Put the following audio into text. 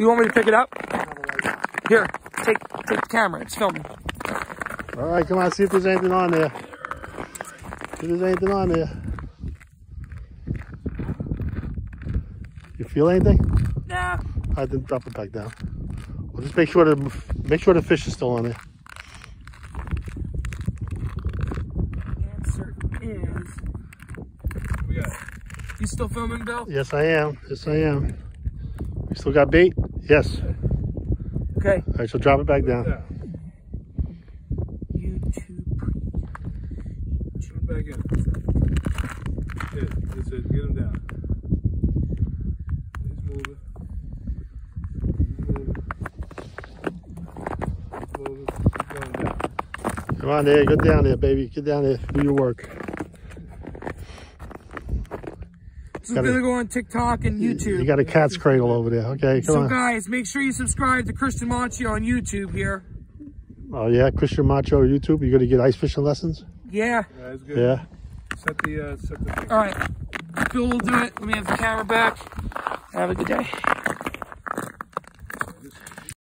You want me to pick it up? Here, take take the camera. It's filming. All right, come on, see if there's anything on there. See if there's anything on there. You feel anything? Nah. I didn't drop it back down. Well, just make sure the make sure the fish is still on there. Answer is. We got You still filming, Bill? Yes, I am. Yes, I am. We still got bait? Yes. Okay. All right, so drop it back down. YouTube. put him back in. Yeah, that's it. Get him down. He's moving. He's moving. He's moving. He's going down. Come on there, get down there, baby. Get down there, do your work. This is Gotta- gonna go on TikTok and YouTube. You got a cat's cradle over there. Okay, come so on. guys, make sure you subscribe to Christian Macchio on YouTube here. Oh yeah, Christian Macchio YouTube. You gonna get ice fishing lessons? Yeah. Yeah, that's good. Yeah. Set the, uh, set the. All right. Bill will do it. Let me have the camera back. Have a good day.